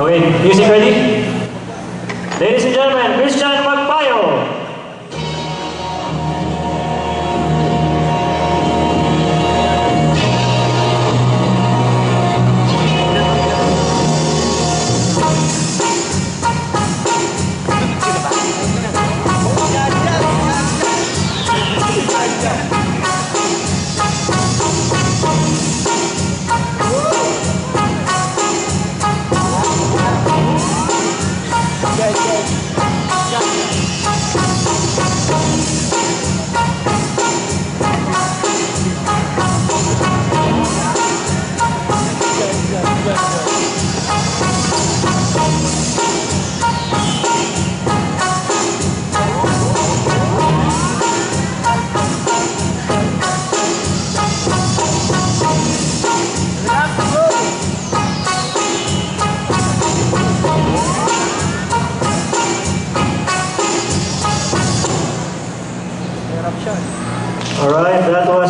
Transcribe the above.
Okay, music ready? Ladies and gentlemen, Christian Magpayo. Alright, that was